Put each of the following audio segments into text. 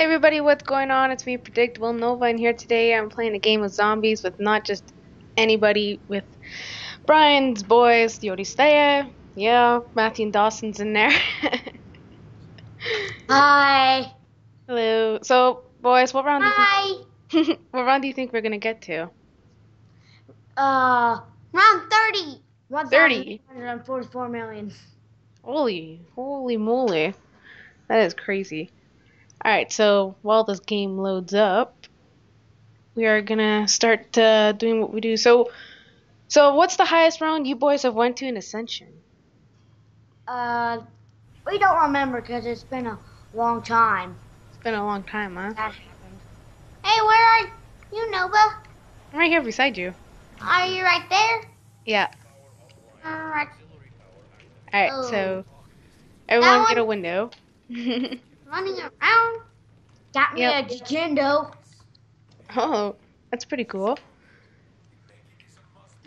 Hey everybody, what's going on? It's me, Predictable Nova, and here today I'm playing a game of zombies with not just anybody, with Brian's boys, Yoteslaya, yeah, Matthew and Dawson's in there. Hi. Hello. So, boys, what round do you Hi. think, what round do you think we're gonna get to? Uh, Round 30. 30. 144 million. Holy, holy moly. That is crazy. Alright, so while this game loads up, we are gonna start uh, doing what we do. So, so what's the highest round you boys have went to in Ascension? Uh, we don't remember because it's been a long time It's been a long time, huh? that happened. Hey, where are you, Nova? I'm right here beside you. Are you right there? Yeah. Alright. Alright, Oh. so everyone That get a window. Running around. Got me Yep. a Nintendo. oh, that's pretty cool.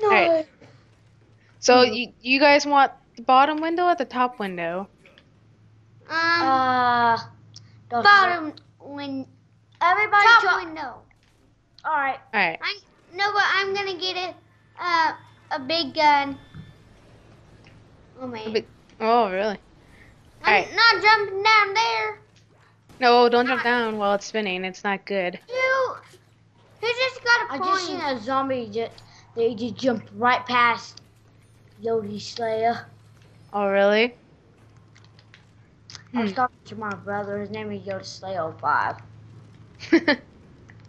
No. Alright. So Hmm. you you guys want the bottom window or the top window? Um, Uh, bottom win. Everybody Top try- window. All right. Alright. I Nova, I'm gonna get a uh, a big gun. Oh man. A big- Oh, really? I'm alright. not jumping down there. No, don't jump down while it's spinning. It's not good. Who? Who just got a I point? I just seen a zombie just they just jumped right past Yoteslaya. Oh, really? I was Hmm. talking to my brother. His name is Yoteslaya 05.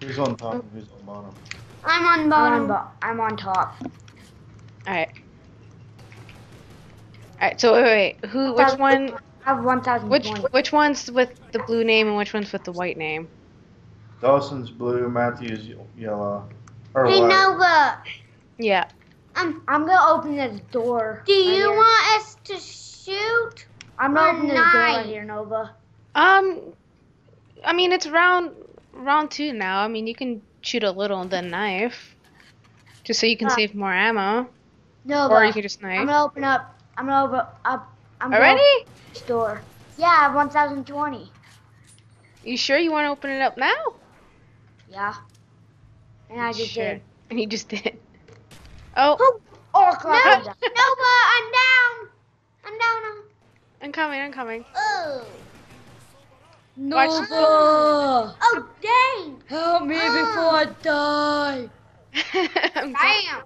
Who's on top and who's on bottom? I'm on I'm bottom. on, bo- I'm on top. Alright. Alright, so wait, wait, wait. Who, which one, I have 1,000 which, points. which one's with the blue name and which one's with the white name? Dawson's blue, Matthew's yellow. Or Hey white. Nova, Yeah. um, I'm gonna open this door. do right you here. want us to shoot? I'm or gonna open this door right here, Nova. Um, I mean, it's round, round two now. I mean, you can shoot a little and then knife. Just so you can Ah. save more ammo. Nova. Or you can just knife. I'm gonna open up. I'm gonna open up. I'm gonna Already? open this door. Yeah, I have 1,020. You sure you want to open it up now? Yeah. And I just sure. did. And you just did. Oh, Oh, oh crap! No. I'm down. Nova, I'm down. I'm down. I'm coming, I'm coming. Oh. Watch- Nova, Oh, dang. help me before I die. I'm, Bam.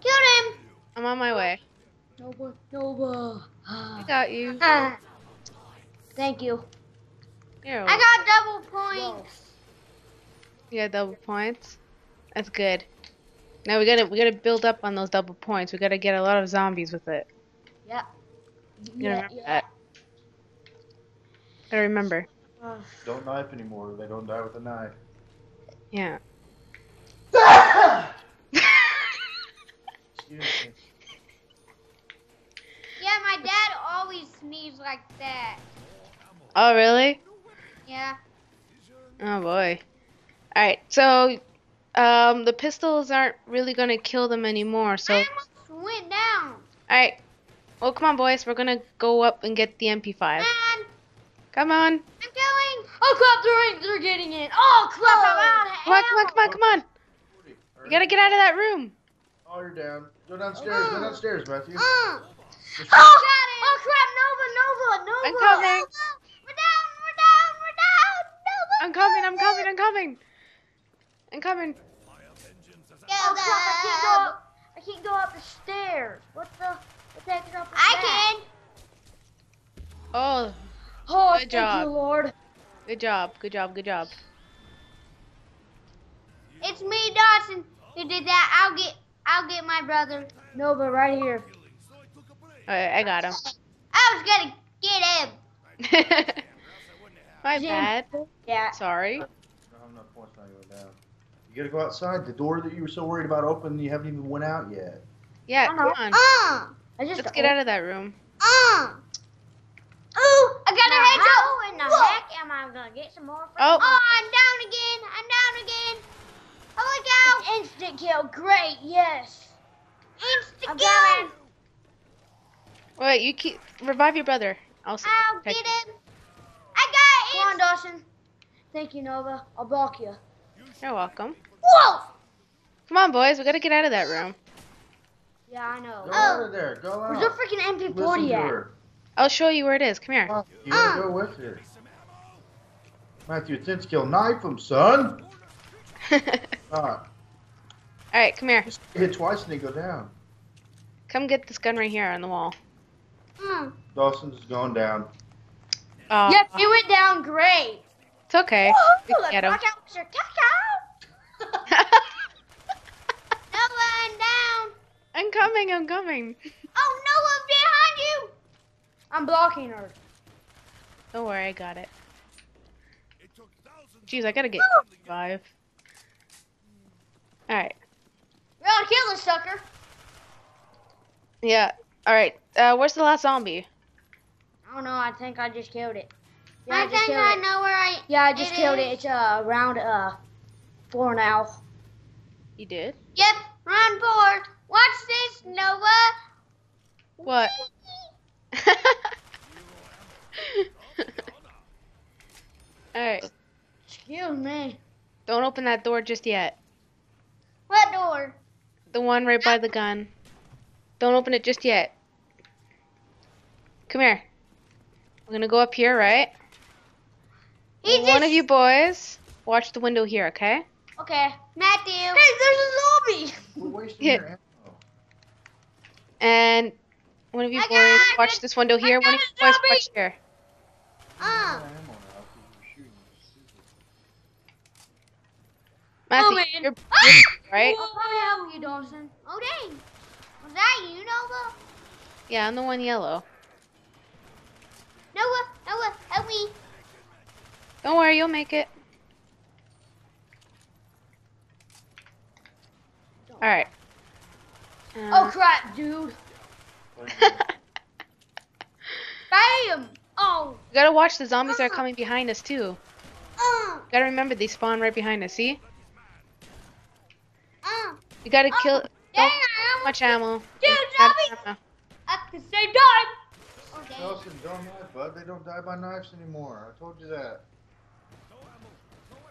Killed him. I'm on my way. Nova, Nova. I got you. Uh, Thank you. You're I got double points. You got double points. That's good. Now we gotta we gotta build up on those double points. We gotta get a lot of zombies with it. Yeah. You Yeah, remember yeah. that. Gotta remember. Don't knife anymore. They don't die with a knife. Yeah. Excuse me. Yeah, my dad always sneezes like that. oh really? Yeah. Oh boy. Alright, so um the pistols aren't really gonna kill them anymore, so I almost went down. alright. Well come on boys, we're gonna go up and get the MP5. Man, Come on. I'm going. oh crap! They're they're getting in. Oh crap! I'm out. Come on, come on, come on, come on. You gotta get out of that room. Oh, you're down. Go downstairs. Go downstairs, Matthew. Uh, Oh, oh crap! Nova, Nova, Nova. I'm coming. we're down. We're down. We're down. Nova. I'm coming, I'm coming, I'm coming. I'm coming. Oh crap! I can't go up. I can't go up the stairs. What the? What the heck is up with I that? can. Oh, Oh, Good thank job. you, Lord. good job, good job, good job. It's me, Dawson, who did that. I'll get. I'll get my brother. Nova, right here. Alright, I got him. I was gonna get him. My Jim. bad. Yeah. Sorry. I don't have enough points now. Go down. You gotta go outside. The door that you were so worried about open, you haven't even went out yet. Yeah, I come on. Uh. I just Let's get out of that room. Uh. Ooh, I got a Now, head how in the Whoa. heck am I gonna get some more? Oh, Oh, I'm down again. I'm down again. Oh, look out. Instant kill. Great. Yes. Instant I'm kill. coming. wait, you keep revive your brother. I'll s- I'll get you. him. I got Come on. Dawson. Thank you, Nova. I'll block you. You're welcome. Whoa! Come on, boys. We gotta get out of that room. Yeah, I know. Go out oh. of there. Go out. Where's the freaking MP40 at? her. I'll show you where it is. Come here. Come You gotta uh. go with it. Matthew, it's in skill. Knife him, son. Uh. All Not. right, come here. Just hit twice and they go down. Come get this gun right here on the wall. Mm. Dawson's going down. Oh, Yep, he went down great. it's okay. We Woohoo! can get him. Watch out, Mr. Cacao. Noah, I'm down. I'm coming. I'm coming. Oh, Noah, behind you. I'm blocking her. Don't worry, I got it. Jeez, I gotta get five. All right. We gotta kill this sucker. Yeah. All right. Uh, where's the last zombie? I don't know. I think I just killed it. Yeah, I I think killed I it. know where I. Yeah, I just It killed is. it. It's uh round uh four now. You did. Yep, round four. Watch this, Noah. What? All right. Excuse me. Don't open that door just yet. What door? The one right by the gun. Don't open it just yet. Come here. We're gonna go up here, right? He One just. of you boys, watch the window here, okay? Okay. Matthew. Hey, there's a zombie. We're wasting Yeah. your ammo. And one of you I boys, watch it. this window here. One of you boys, zombie. watch here. Uh, Ammo now, 'cause we're shooting. Matthew, man. you're Ah! right? I'll probably help you, Dawson. oh dang. Was that you, Noah? Yeah, I'm the one yellow. Noah, Noah, help me. Don't worry, you'll make it. All right. Oh Uh, crap, dude. Bam! Oh. You gotta watch the zombies that are coming behind us too. Uh, Gotta remember they spawn right behind us. See? uh. We gotta Oh, kill. Dang, much ammo. Dude, zombies! At the same time. Oh, dang. Don't knife, bud. They don't die by knives anymore. I told you that.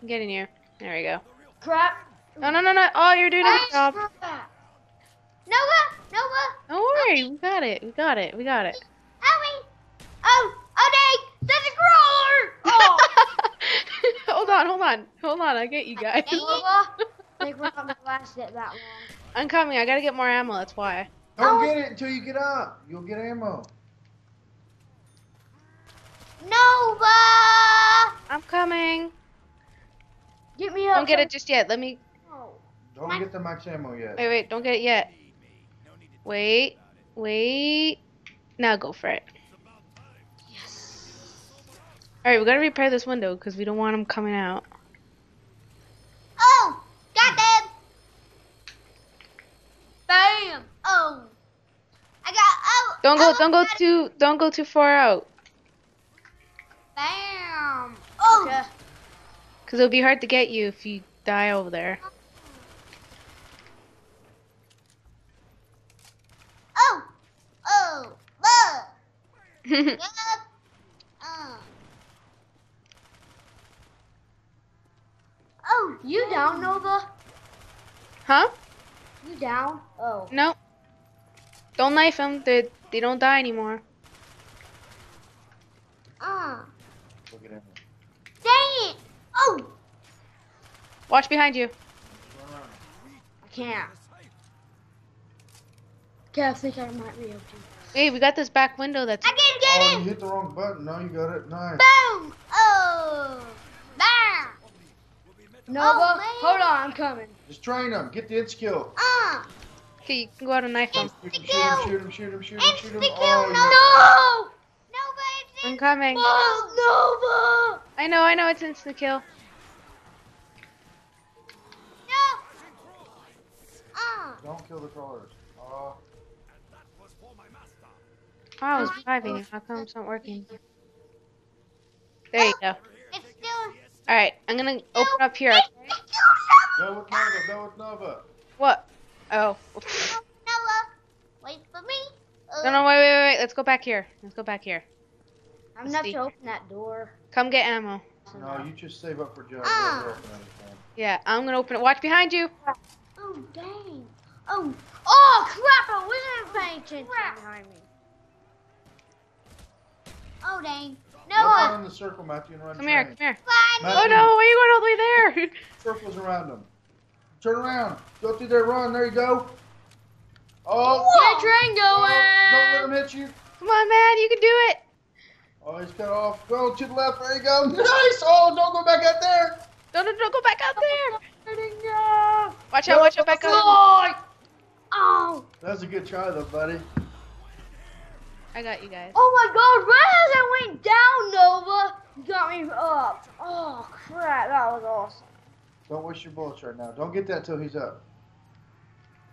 Get in here. There we go. Crap. No, no, no, no. Oh, you're doing a I good job. screwed. Noah, Noah, Don't worry. We got it. We got it. We got it. help me. Oh, oh dang. There's a crawler. Oh. hold on, hold on. Hold on. I get you guys. Dang we're gonna last it that long. I'm coming. I gotta get more ammo. That's why. Don't Oh. get it until you get up. You'll get ammo. Nova. I'm coming. Get me up. Don't get it just yet. Let me. Oh. Don't My- get the max ammo yet. Wait, wait. Don't get it yet. Wait. Wait. Now go for it. Yes. All right, we gotta repair this window because we don't want them coming out. Oh, got them. Bam! Oh, I got. Oh. Don't go. oh, Don't go too. Don't go too far out Bam. Oh. Okay. because it'll be hard to get you if you die over there. Oh. Oh. Oh. Yep. Uh. Oh, You down, Nova? huh? You down? Oh. No. Don't knife them. They they don't die anymore. Uh. Look at ammo. Dang it. Oh. Watch behind you. Run around. I can't. Okay, I think I might be able to. Hey, we got this back window that's. I can't get Oh, it. you hit the wrong button. Now you got it. Nice. Boom. Oh. Bam. Nova, man. hold on, I'm coming. Just train them. Get the insta kill. Uh. Okay, you can go out and knife them. Shoot him, shoot him, shoot him, shoot him, shoot him, shoot him. Insta kill, Oh, no. Nova, it's I'm coming. Oh, Nova! I know, I know, it's instant kill. Don't kill the crawlers. Oh, Oh, I was driving. How come it's not working? There you go. It's still. Alright, I'm gonna open up here. It's Okay? still go with Nova. Go with Nova. What? Oh. Noah, wait for me. Uh, No, no, wait, wait, wait, wait. Let's go back here. Let's go back here. I'm not See. to open that door. Come get ammo. No, you just save up for Joe. Ah. We'll open everything. Yeah, I'm gonna open it. Watch behind you. Oh dang. Oh. Oh crap! I wasn't paying attention. behind me. Oh dang. Look Noah, around the circle, Matthew, and run Come here, come here. fly me. Oh no, why are you going all the way there? Circles around them. Turn around. Go through there. Run. There you go. Oh. Get train oh, Don't uh, let going. him hit you. Come on, man, you can do it. Oh, he's cut off. Go to the left. There you go. Nice. Oh, don't go back out there. Don't, don't, don't go back out there. No. Watch out, watch out, back up. Lord. Oh. That was a good try, though, buddy. I got you guys. Oh my God! Right as I went down, Nova, you got me up. Oh crap! That was awesome. Don't waste your bullets right now. Don't get that till he's up.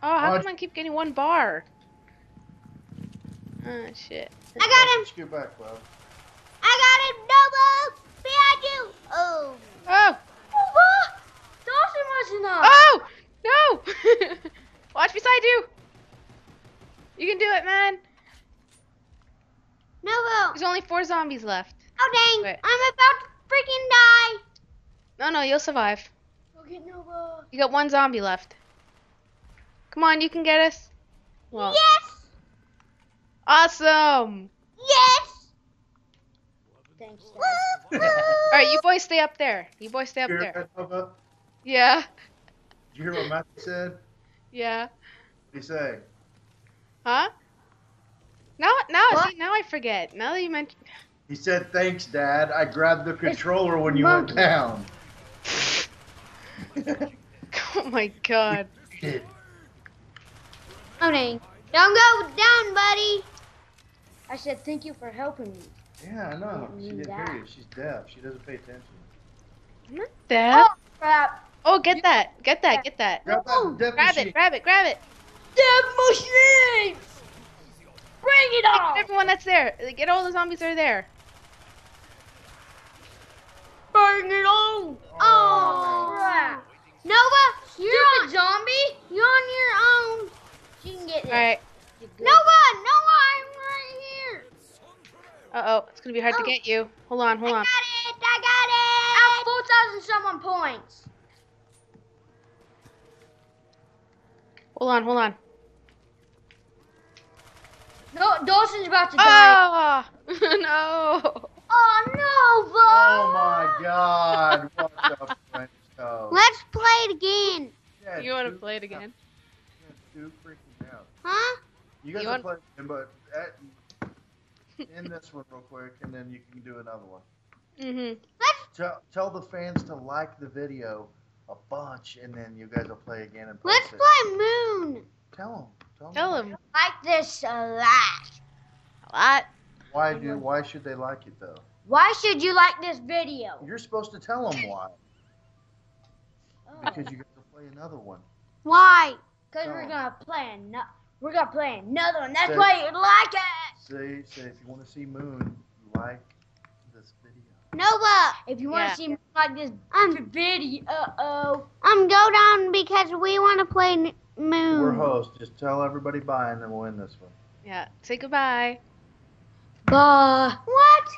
Oh, how Watch- come I keep getting one bar? Oh, shit. I got him. Scoot back, bro. I got him. Noah, behind you. Oh. Oh! What? Dawson wasn't up. Oh! No! Watch beside you! You can do it, man! Noah. There's only four zombies left. Oh dang. Wait. I'm about to freaking die. No, no, you'll survive. Go get Nova. You got one zombie left. Come on, you can get us. Well, Yes. awesome! Yes. Thanks, Dad. Alright, you boys stay up there. You boys stay up there. Yeah, Did you hear what Matthew said? Yeah. What did he say? Huh? Now, now, What? see, now I forget. Now that you mentioned. He said, "Thanks, Dad. I grabbed the controller when you monkey. went down." Oh my god. Oh dang. Don't go down, buddy. I said thank you for helping me. yeah, I know. She Didn't didn't hear you. She's deaf. She doesn't pay attention. Not that. Oh, crap. Oh, get that. Get that. Get that. Grab that deaf Grab machine. it. Grab it. Grab it. Death machines! Bring it on! Everyone that's there. Get all the zombies that are there. Bring it on! Oh. crap! Nova, you're on. Zombie! You're on your own. You can get this. Alright. Nova, Nova, I'm right here. Uh oh. It's gonna be hard to Oh. get you. Hold on. Hold I on. got it. I got it. I have 4,000 someone points. Hold on. Hold on. No, Dawson's about to die. Oh no. Oh, Nova! Oh my God! What the French toast? Let's play it again. Yeah, You want to play it again? yeah, Two freaking out. Huh? You guys You will want- play, but at, in this one real quick, and then you can do another one. Mm-hmm. Let's Tell, tell the fans to like the video a bunch, and then you guys will play again and let's it. play Moon. Tell them. Tell them. Like this a lot. A lot. Why do? Why should they like it though? Why should you like this video? You're supposed to tell them why. Oh. Because you get to play another one. Why? Because Oh. we're gonna play another. We're gonna play another one. That's Say- why you like it. Say, say if you want to see Moon, you like. Nova, If you want Yeah. to see me like this I'm video, uh oh. I'm go down because we want to play N- Moon. We're hosts. Just tell everybody bye, and then we'll end this one. Yeah. Say goodbye. Bye. What?